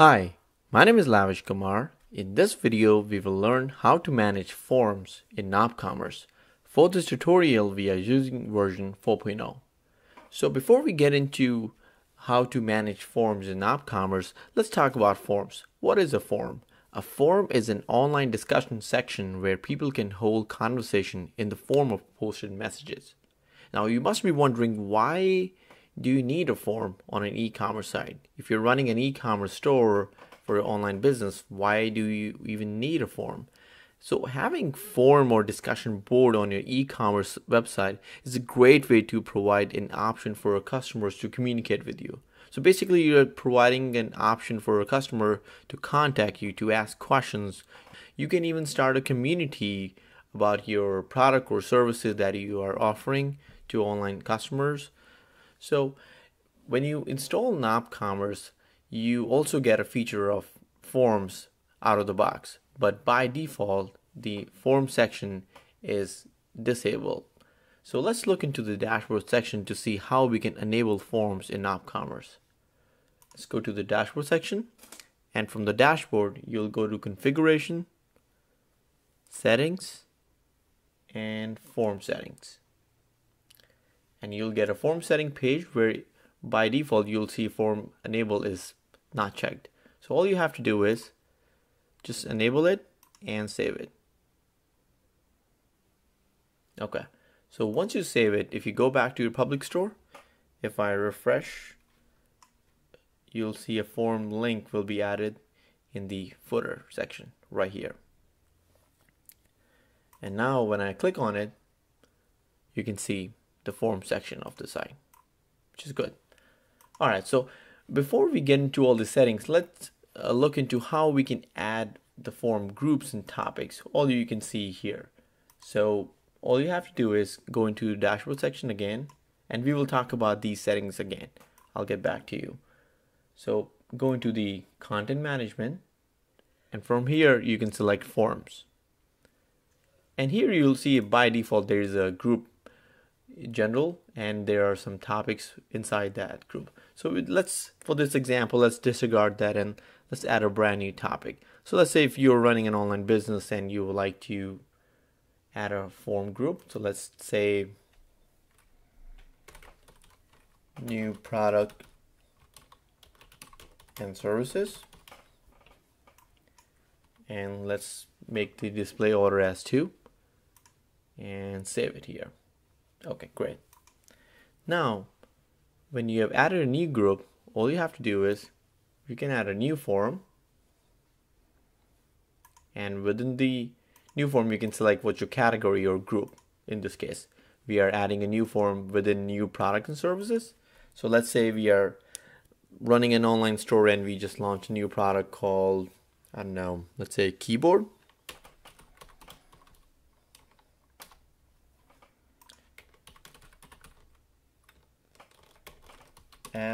Hi, my name is Lavish Kumar. In this video, we will learn how to manage forms in NopCommerce. For this tutorial, we are using version 4.0. So before we get into how to manage forms in NopCommerce, let's talk about forms. What is a form? A forum is an online discussion section where people can hold conversation in the form of posted messages. Now you must be wondering why do you need a form on an e-commerce site? If you're running an e-commerce store for your online business, why do you even need a form? So having form or discussion board on your e-commerce website is a great way to provide an option for your customers to communicate with you. So basically, you're providing an option for a customer to contact you to ask questions. You can even start a community about your product or services that you are offering to online customers. So when you install NopCommerce, you also get a feature of forms out of the box. But by default, the form section is disabled. So let's look into the dashboard section to see how we can enable forms in NopCommerce. Let's go to the dashboard section and from the dashboard you'll go to configuration, settings and form settings. And you'll get a form setting page where by default you'll see form enable is not checked. So all you have to do is just enable it and save it. Okay. So once you save it, if you go back to your public store, if I refresh, you'll see a form link will be added in the footer section right here. And now when I click on it, you can see the form section of the site, which is good. All right, so before we get into all the settings, let's uh, look into how we can add the form groups and topics. All you can see here. So all you have to do is go into the dashboard section again and we will talk about these settings again. I'll get back to you. So go into the content management and from here you can select forms. And here you'll see by default there is a group general and there are some topics inside that group. So let's, for this example, let's disregard that and let's add a brand new topic. So let's say if you're running an online business and you would like to add a form group. So let's say new product and services. And let's make the display order as 2 and save it here. Okay, great. Now, when you have added a new group, all you have to do is you can add a new form. And within the new form you can select what your category or group. In this case we are adding a new form within new product and services. So let's say we are running an online store and we just launched a new product called I don't know let's say keyboard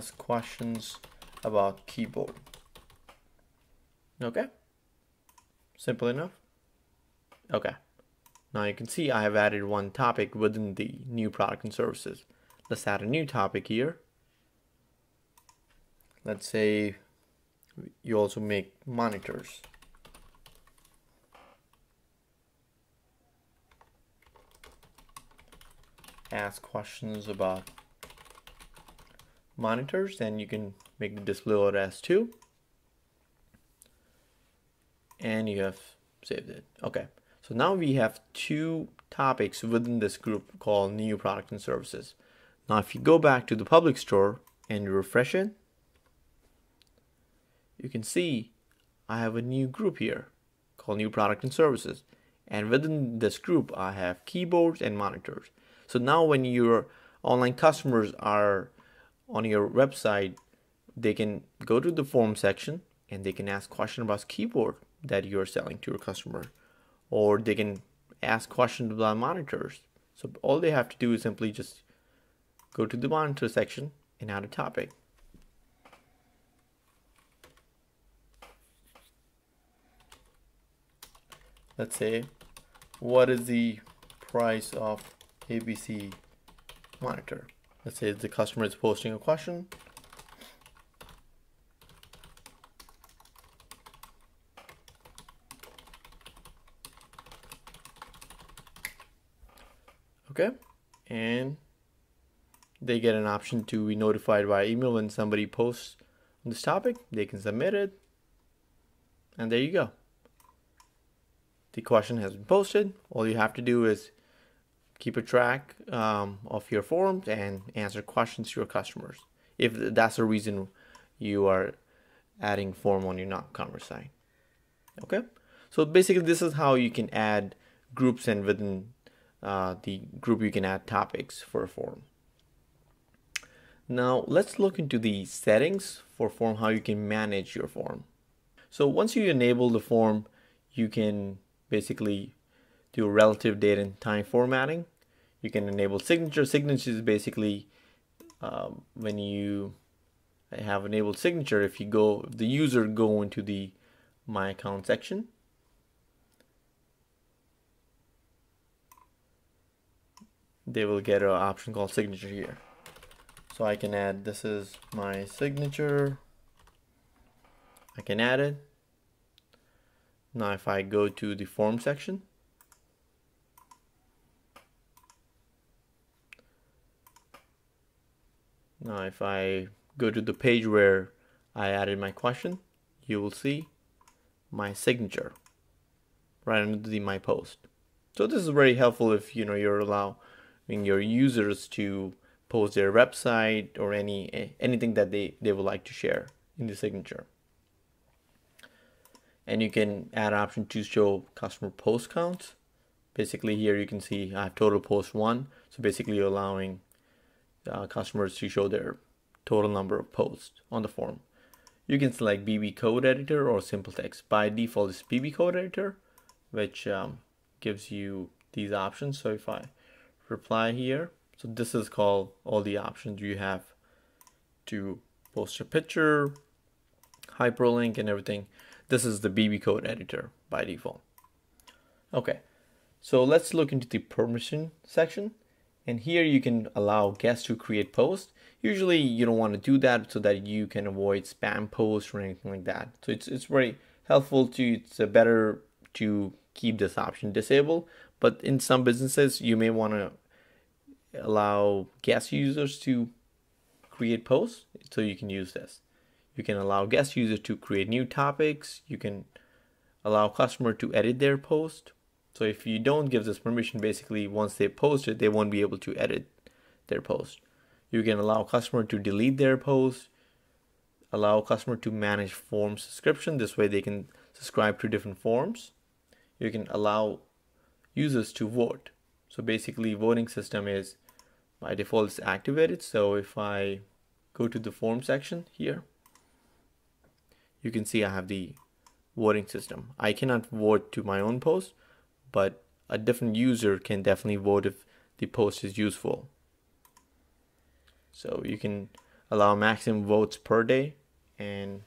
ask questions about keyboard okay simple enough Okay. Now you can see I have added one topic within the new product and services. Let's add a new topic here. Let's say you also make monitors. Ask questions about monitors and you can make the display order as 2 and you have saved it. Okay. So now we have two topics within this group called new product and services. Now if you go back to the public store and refresh it, you can see I have a new group here called new product and services. And within this group, I have keyboards and monitors. So now when your online customers are on your website, they can go to the form section and they can ask questions about keyboard that you're selling to your customer or they can ask questions about monitors. So all they have to do is simply just go to the monitor section and add a topic. Let's say, what is the price of ABC monitor? Let's say the customer is posting a question. Okay, and they get an option to be notified by email when somebody posts on this topic. They can submit it, and there you go. The question has been posted. All you have to do is keep a track um, of your forms and answer questions to your customers. If that's the reason you are adding form on your NopCommerce site. Okay? So basically this is how you can add groups and within uh, the group you can add topics for a form now let's look into the settings for form how you can manage your form. So once you enable the form you can basically do relative date and time formatting you can enable signature. Signature is basically um, when you have enabled signature if you go if the user go into the my account section. They will get an option called signature here. So I can add this is my signature. I can add it. Now if I go to the form section now if I go to the page where I added my question you will see my signature right under the my post. So this is very helpful if you know you're allowing your users to post their website or any eh, anything that they they would like to share in the signature. And you can add option to show customer post counts. Basically here you can see I have total post one. So basically you're allowing uh, customers to show their total number of posts on the form you can select BB code editor or simple text by default it's BB code editor which um, gives you these options so if I reply here so this is called all the options you have to post a picture hyperlink and everything this is the BB code editor by default. Okay, so let's look into the permission section. And here you can allow guests to create posts. Usually you don't want to do that so that you can avoid spam posts or anything like that. So it's, it's very helpful to, it's better to keep this option disabled. But in some businesses, you may want to allow guest users to create posts so you can use this. You can allow guest users to create new topics. You can allow customer to edit their post. So if you don't give this permission, basically once they post it, they won't be able to edit their post. You can allow customer to delete their post, allow customer to manage form subscription. This way they can subscribe to different forms. You can allow users to vote. So basically voting system is by default is activated. So if I go to the form section here, you can see I have the voting system. I cannot vote to my own post, but a different user can definitely vote if the post is useful. So you can allow maximum votes per day and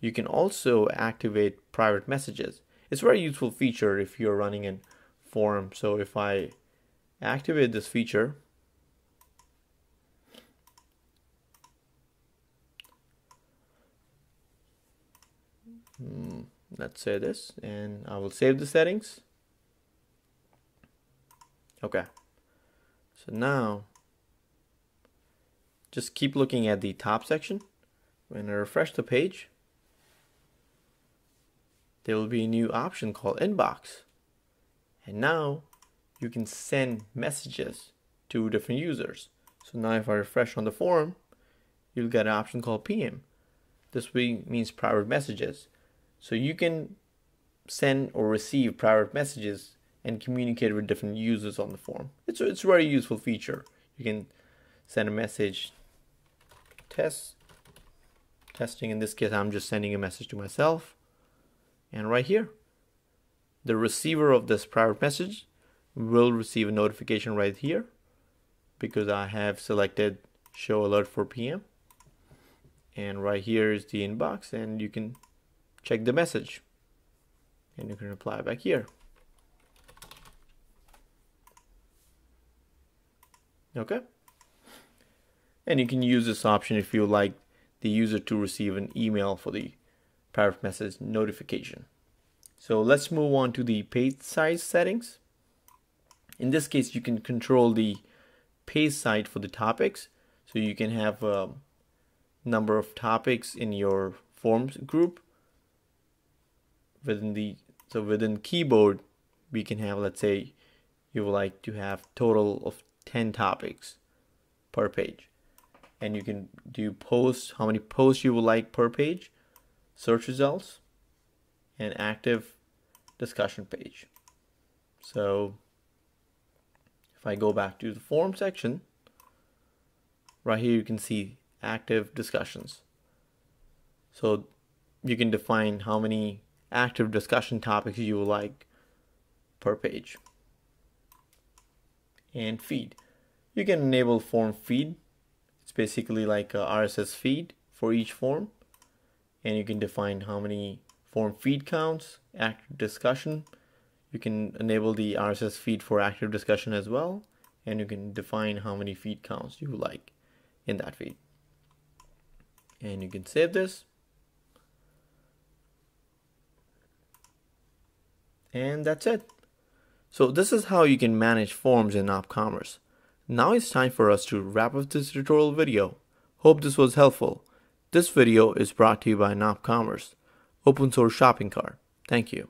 you can also activate private messages. It's a very useful feature if you're running a forum. So if I activate this feature, Hmm, let's say this and I will save the settings okay. So now just keep looking at the top section. When I refresh the page there will be a new option called inbox. And now you can send messages to different users. So now if I refresh on the forum you'll get an option called PM this means private messages. So you can send or receive private messages and communicate with different users on the form. It's a, it's a very useful feature. You can send a message, test, testing. In this case, I'm just sending a message to myself. And right here, the receiver of this private message will receive a notification right here because I have selected show alert for PM. And right here is the inbox and you can check the message and you can reply back here okay. And you can use this option if you like the user to receive an email for the private message notification. So let's move on to the page size settings. In this case, you can control the page size for the topics. So you can have a number of topics in your forms group. Within the so within keyboard we can have let's say you would like to have total of 10 topics per page. And you can do posts how many posts you would like per page search results and active discussion page. So if I go back to the form section right here you can see active discussions. So you can define how many active discussion topics you would like per page. And feed you can enable form feed. It's basically like a RSS feed for each form. And you can define how many form feed counts active discussion. You can enable the RSS feed for active discussion as well. And you can define how many feed counts you like in that feed. And you can save this. And that's it. So this is how you can manage forms in NopCommerce. Now it's time for us to wrap up this tutorial video. Hope this was helpful. This video is brought to you by NopCommerce, open source shopping cart. Thank you.